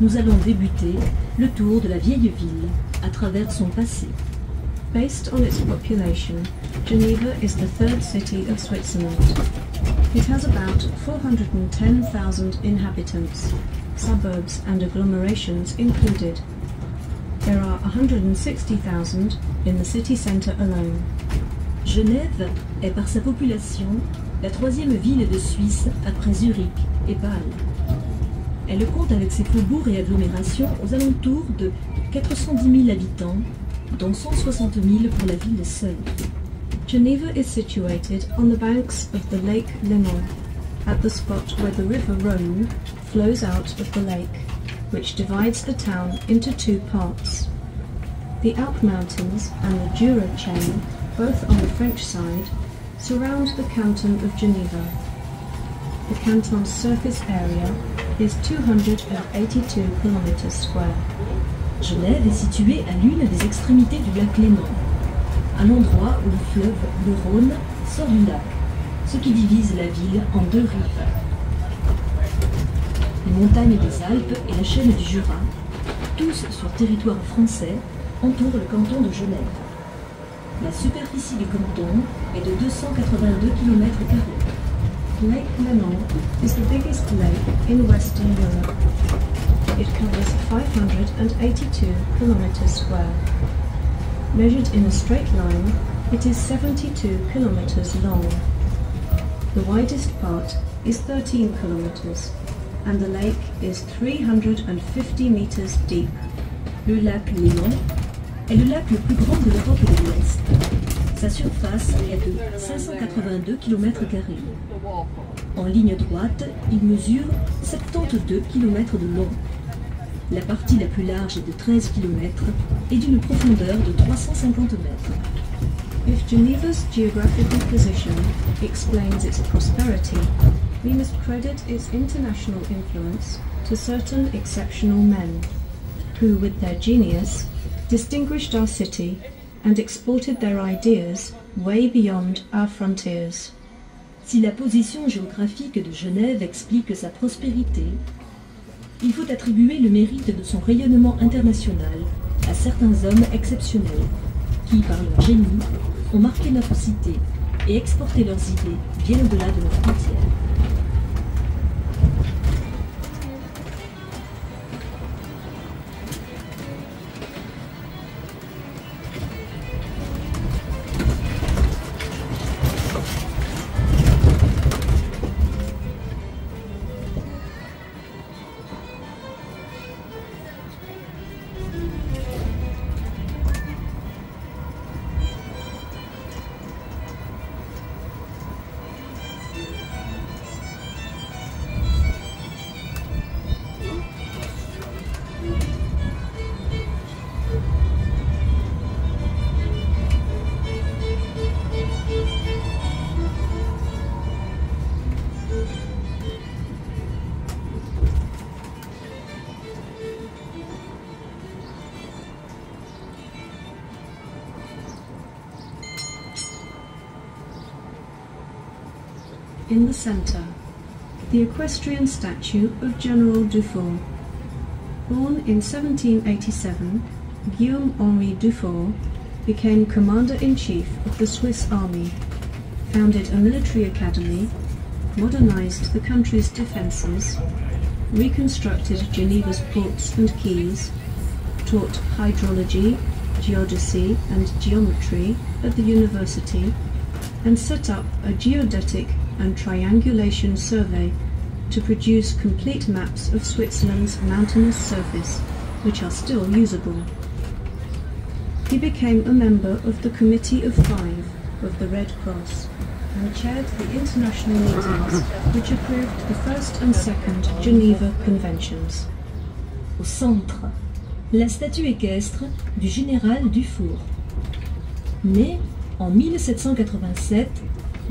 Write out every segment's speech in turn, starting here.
nous allons débuter le tour de la vieille ville à travers son passé. Based on its population, Geneva is the third city of Switzerland. It has about 410,000 inhabitants, suburbs and agglomerations included. There are 160,000 in the city centre alone. Genève est par sa population la troisième ville de Suisse après Zurich et Bâle. Elle compte avec ses faubourgs et agglomérations aux alentours de 410 000 habitants, dont 160 000 pour la ville seule. Geneva is situated on the banks of the Lake Léman, at the spot where the river Rhone flows out of the lake, which divides the town into two parts. The Alp Mountains and the Jura chain, both on the French side, surround the canton of Geneva. The canton's surface area is 282 km square. Genève est située à l'une des extrémités du lac Léman, à l'endroit où le fleuve, le Rhône, sort du lac, ce qui divise la ville en deux rives. Les montagnes des Alpes et la chaîne du Jura, tous sur territoire français, entourent le canton de Genève. La superficie du canton est de 282 km. Lake Léman is the biggest lake in Western Europe. It covers 582 km square. Measured in a straight line, it is 72 kilometers long. The widest part is 13 kilometers, and the lake is 350 meters deep. Le lac Léman est le lac le plus grand de l'Europe de l'Ouest. Sa surface est de 582 km. En ligne droite, il mesure 72 km de long. La partie la plus large est de 13 km et d'une profondeur de 350 mètres. If Geneva's geographical position explains its prosperity, we must credit its international influence to certain exceptional men, who, with their genius, distinguished our city and exported their ideas way beyond our frontiers. Si la position géographique de Genève explique sa prospérité, il faut attribuer le mérite de son rayonnement international à certains hommes exceptionnels qui, par leur génie, ont marqué notre cité et exporté leurs idées bien au-delà de nos frontières. In the centre, the equestrian statue of General Dufour. Born in 1787, Guillaume Henri Dufour became Commander-in-Chief of the Swiss Army, founded a military academy, modernized the country's defences, reconstructed Geneva's ports and quays, taught hydrology, geodesy and geometry at the university, and set up a geodetic and triangulation survey to produce complete maps of Switzerland's mountainous surface, which are still usable. He became a member of the Committee of Five of the Red Cross and chaired the international meetings which approved the first and second Geneva Conventions. Au centre, la statue équestre du général Dufour. Né en 1787,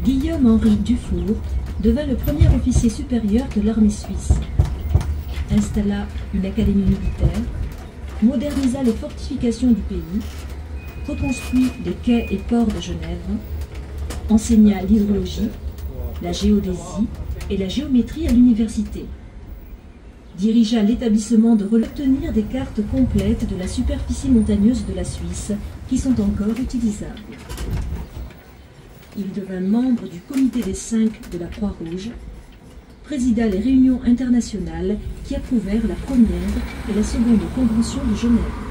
Guillaume-Henri Dufour devint le premier officier supérieur de l'armée suisse, installa une académie militaire, modernisa les fortifications du pays, reconstruit les quais et ports de Genève, enseigna l'hydrologie, la géodésie et la géométrie à l'université. dirigea l'établissement de obtenir des cartes complètes de la superficie montagneuse de la Suisse qui sont encore utilisables. Il devint membre du comité des cinq de la Croix-Rouge, présida les réunions internationales qui approuvèrent la première et la seconde convention de Genève.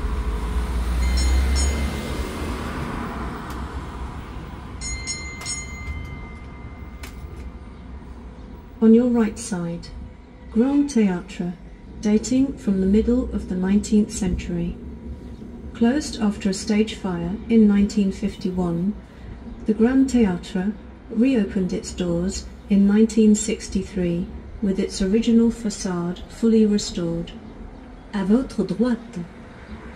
On your right side, Grand Théâtre, dating from the middle of the 19th century. Closed after a stage fire in 1951, the Grand Théâtre reopened its doors in 1963 with its original façade fully restored. À votre droite,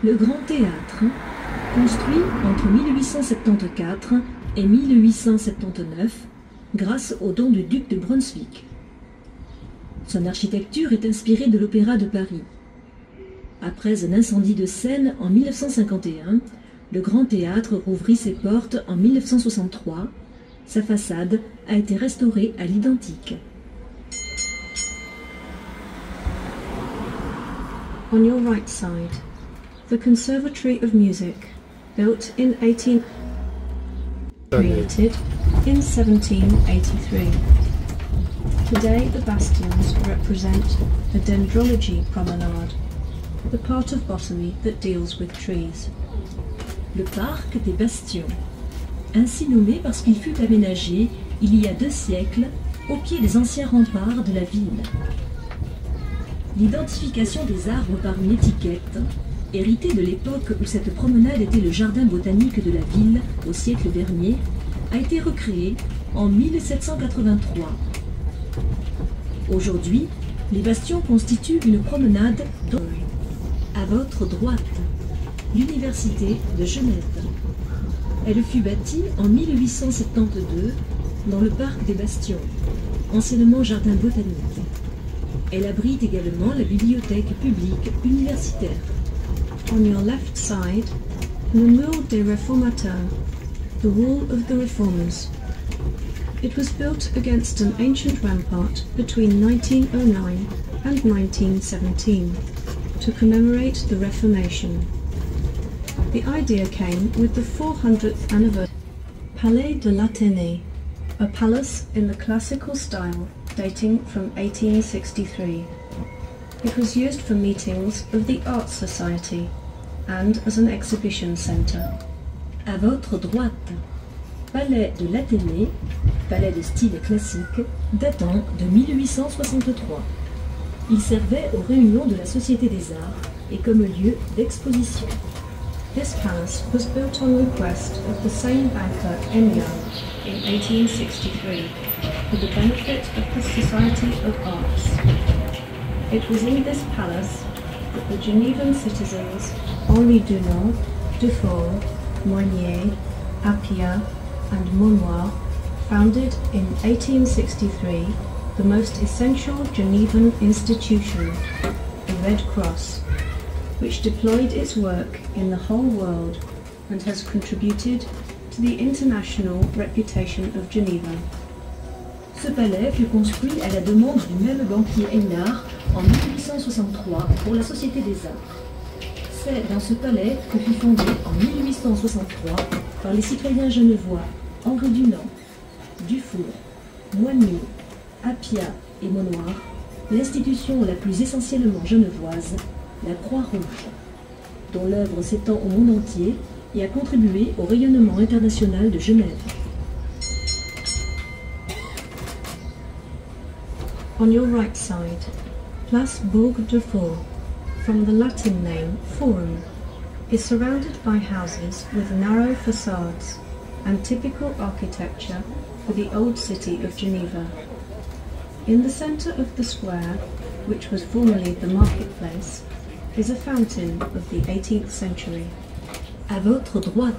le Grand Théâtre, construit entre 1874 et 1879 grâce aux dons du duc de Brunswick. Son architecture est inspirée de l'Opéra de Paris. Après un incendie de Seine en 1951, le Grand Théâtre rouvrit ses portes en 1963. Sa façade a été restaurée à l'identique. On your right side, the Conservatory of Music, built in 18 created in 1783. Today the bastions represent the dendrology promenade, the part of botany that deals with trees. Le parc des Bastions, ainsi nommé parce qu'il fut aménagé il y a deux siècles au pied des anciens remparts de la ville. L'identification des arbres par une étiquette, héritée de l'époque où cette promenade était le jardin botanique de la ville au siècle dernier, a été recréée en 1783 Aujourd'hui, les bastions constituent une promenade. À votre droite, l'Université de Genève. Elle fut bâtie en 1872 dans le parc des Bastions, anciennement jardin botanique. Elle abrite également la bibliothèque publique universitaire. On your left side, le mur des réformateurs, the wall of the reformers. It was built against an ancient rampart between 1909 and 1917 to commemorate the Reformation. The idea came with the 400th anniversary. Palais de l'Athénée, a palace in the classical style dating from 1863. It was used for meetings of the Art Society and as an exhibition centre. À votre droite, palais de l'Athénée, palais de style classique, datant de 1863. Il servait aux réunions de la Société des Arts et comme lieu d'exposition. This palace was built on request of the same banker Ennion in 1863 for the benefit of the Society of Arts. It was in this palace that the Genevan citizens Henri Dunant, Dufour, Moignier, Appia, and Mounoir founded in 1863 the most essential Genevan institution, the Red Cross, which deployed its work in the whole world and has contributed to the international reputation of Geneva. Ce palais fut construit à la demande du même banquier Eynard en 1863 pour la Société des Arts. C'est dans ce palais que fut fondé en 1863 par les citoyens genevois Henri Dunant, Dufour, Moigny, Appia et Monoir, l'institution la plus essentiellement genevoise, la Croix-Rouge, dont l'œuvre s'étend au monde entier et a contribué au rayonnement international de Genève. On your right side, Place Bourg de Faux, from the Latin name Forum, is surrounded by houses with narrow facades and typical architecture for the old city of Geneva. In the centre of the square, which was formerly the marketplace, is a fountain of the 18th century. À votre droite,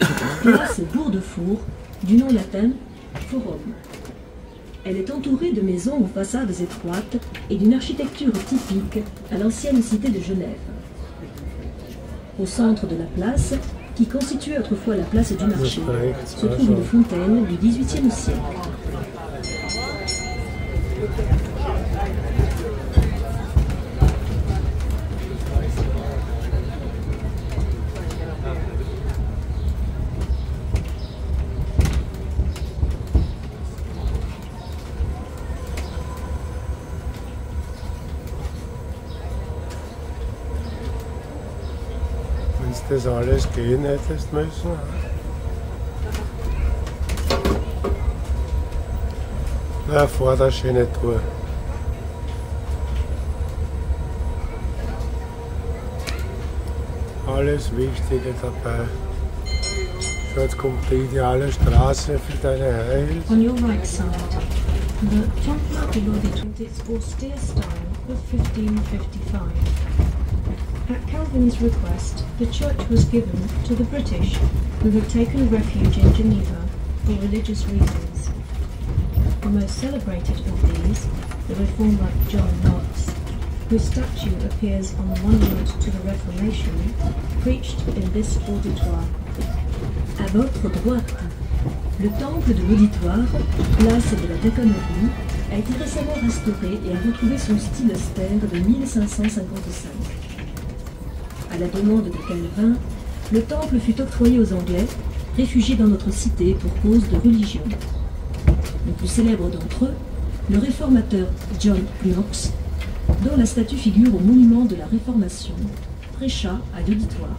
place Bourg-de-Four, du nom latin Forum. Elle est entourée de maisons aux façades étroites et d'une architecture typique à l'ancienne cité de Genève. Au centre de la place, qui constituait autrefois la place du marché, se trouve une fontaine du XVIIIe siècle. Das alles gehen hättest müssen. Na, vor der schöne Tour. Alles Wichtige dabei. So, jetzt kommt die ideale Straße für deine Heil. On your right side, the Temple de l'Audit in its austere style of 1555. At Calvin's request, the church was given to the British, who had taken refuge in Geneva for religious reasons. The most celebrated of these, the reformer John Knox, whose statue appears on the monument to the Reformation, preached in this auditoire. À votre droite, le temple de l'auditoire, place de la Taconnerie, a été récemment restauré et a retrouvé son style austère de 1555. La demande de Calvin, le temple fut octroyé aux Anglais, réfugiés dans notre cité pour cause de religion. Le plus célèbre d'entre eux, le réformateur John Knox, dont la statue figure au monument de la Réformation, prêcha à l'auditoire.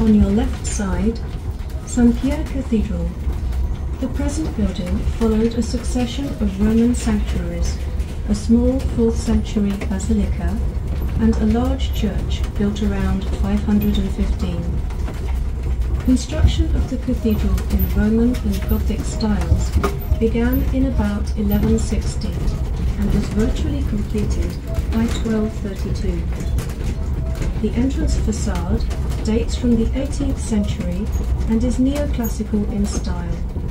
On your left side, St. Pierre Cathedral. The present building followed a succession of Roman sanctuaries, a small 4th century basilica, and a large church built around 515. Construction of the cathedral in Roman and Gothic styles began in about 1160 and was virtually completed by 1232. The entrance facade dates from the 18th century and is neoclassical in style.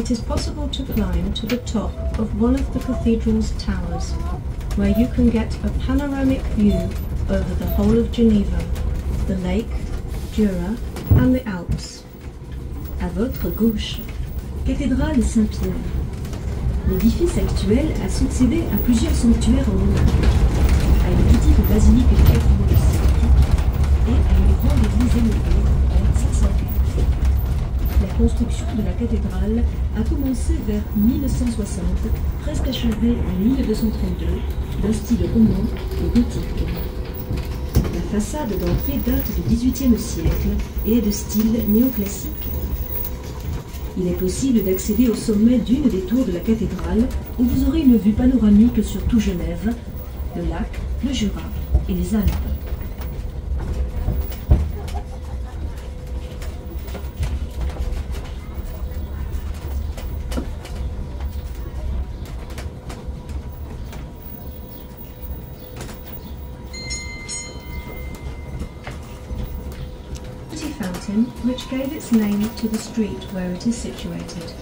It is possible to climb to the top of one of the cathedral's towers, where you can get a panoramic view over the whole of Geneva, the lake, Jura, and the Alps. À votre gauche, cathédrale Saint-Pierre. L'édifice actuel a succédé à plusieurs sanctuaires en monarque, à une petite basilique catholique et à une grande église élevée en 504. La construction de la cathédrale a commencé vers 1160, presque achevée en 1232, d'un style roman et gothique. La façade d'entrée date du XVIIIe siècle et est de style néoclassique. Il est possible d'accéder au sommet d'une des tours de la cathédrale où vous aurez une vue panoramique sur tout Genève, le lac, le Jura et les Alpes. Gave its name to the street where it is situated.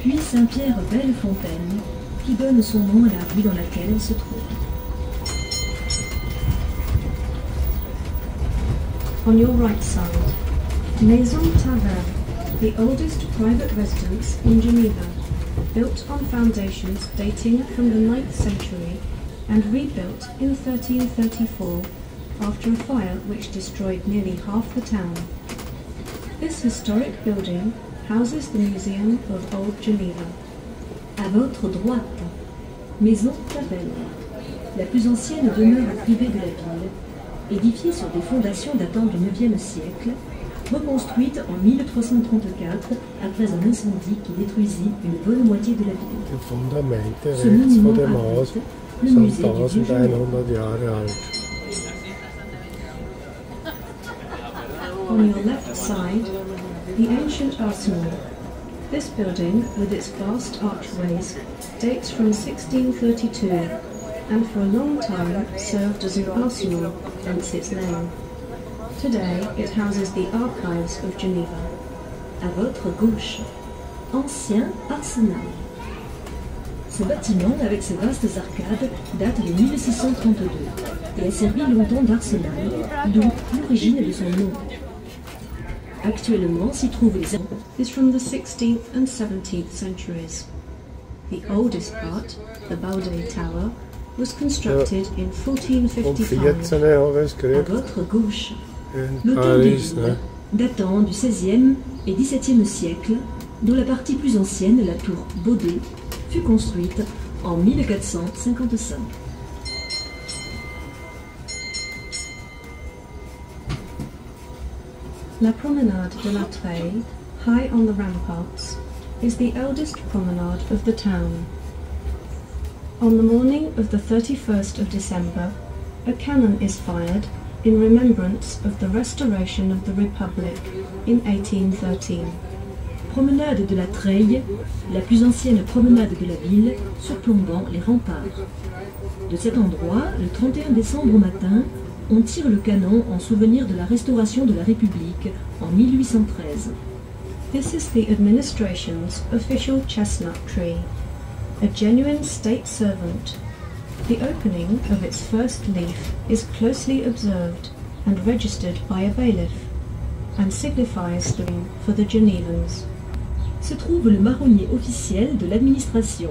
Puis Saint-Pierre Belle Fontaine, qui donne son nom à la rue dans laquelle elle se trouve. On your right side, Maison Taverne, the oldest private residence in Geneva, built on foundations dating from the 9th century and rebuilt in 1334 after a fire which destroyed nearly half the town. This historic building houses the Museum of Old Geneva. À votre droite, Maison Tavel, la plus ancienne demeure privée de la ville, édifiée sur des fondations datant du IXe siècle, reconstruite en 1334 après un incendie qui détruisit une bonne moitié de la ville. Ce monument le musée du On your left side, the ancient arsenal. This building, with its vast archways, dates from 1632 and for a long time served as an arsenal, hence its name. Today it houses the archives of Geneva. À votre gauche, ancien arsenal. Ce bâtiment, avec ses vastes arcades, date de 1632 et a servi longtemps d'arsenal, d'où l'origine de son nom. Actuellement s'y trouvent les is from the 16th and 17th centuries. The oldest part, the Baudet Tower, was constructed in Um 14 1455. habe ich es À votre gauche, in Paris. ville, Ne? datant du XVIe et XVIIe siècle, dont la partie plus ancienne, la tour Baudet, fut construite en 1455. La Promenade de la Treille, high on the ramparts, is the eldest promenade of the town. On the morning of the 31st of December, a cannon is fired in remembrance of the restoration of the Republic in 1813. Promenade de la Treille, la plus ancienne promenade de la ville, surplombant les remparts. De cet endroit, le 31 décembre matin, on tire le canon en souvenir de la restauration de la République en 1813. This is the administration's official chestnut tree, a genuine state servant. The opening of its first leaf is closely observed and registered by a bailiff, and signifies the for the Genevans. Se trouve le marronnier officiel de l'administration,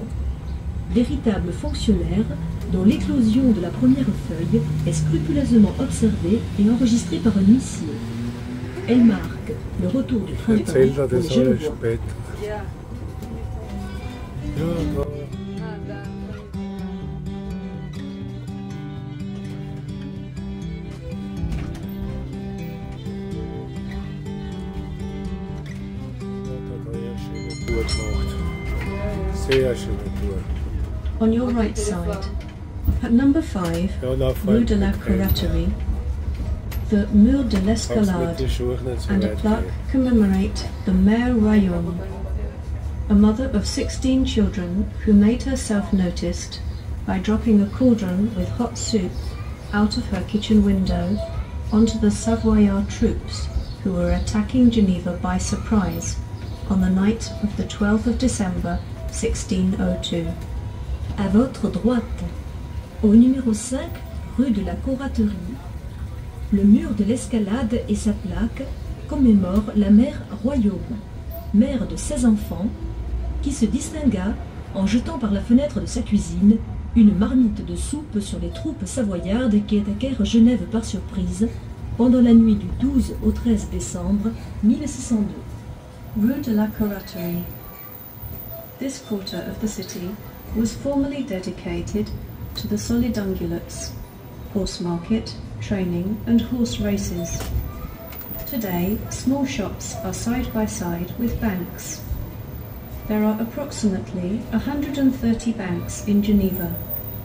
véritable fonctionnaire dont l'éclosion de la première feuille est scrupuleusement observée et enregistrée par un huissier. Elle marque le retour du printemps pour Genevois. On your right side, at number 5, Ja, da Rue de la Coraterie, the Mur de l'Escalade. Den Schuhen nicht so and a plaque commemorate the Mère Rayon, a mother of 16 children who made herself noticed by dropping a cauldron with hot soup out of her kitchen window onto the Savoyard troops who were attacking Geneva by surprise on the night of the 12th of December 1602. À votre droite, au numéro 5, rue de la Coraterie, le mur de l'escalade et sa plaque commémorent la mère Royaume, mère de 16 enfants, qui se distingua en jetant par la fenêtre de sa cuisine une marmite de soupe sur les troupes savoyardes qui attaquèrent Genève par surprise pendant la nuit du 12 au 13 décembre 1602. Rue de la Coraterie. This quarter of the city was formerly dedicated to the Solidungulates, horse market, training, and horse races. Today, small shops are side by side with banks. There are approximately 130 banks in Geneva.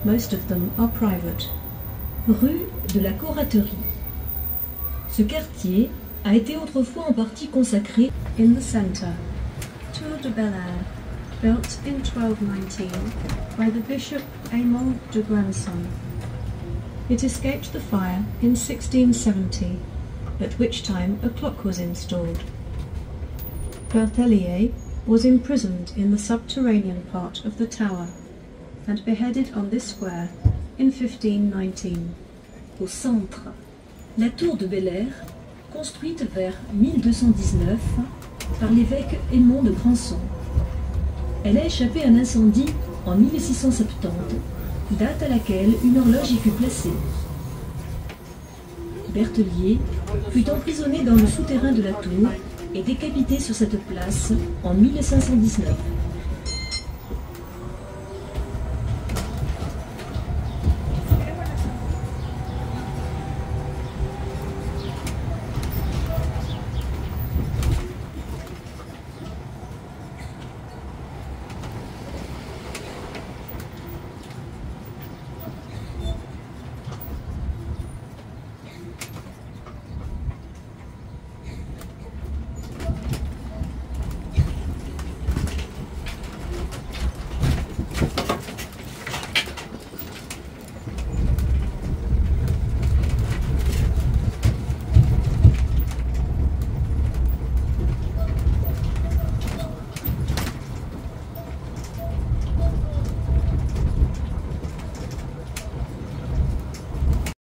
Most of them are private. Rue de la Coraterie. Ce quartier a été autrefois en partie consacré In the centre, Tour de Bel Air, built in 1219 by the Bishop Aymon de Grandson. It escaped the fire in 1670, at which time a clock was installed. Berthelier was imprisoned in the subterranean part of the tower and beheaded on this square in 1519. au centre. La tour de Bel Air, construite vers 1219 par l'évêque Aymon de Granson. Elle a échappé à un incendie en 1670, date à laquelle une horloge y fut placée. Berthelier fut emprisonné dans le souterrain de la tour et décapité sur cette place en 1519.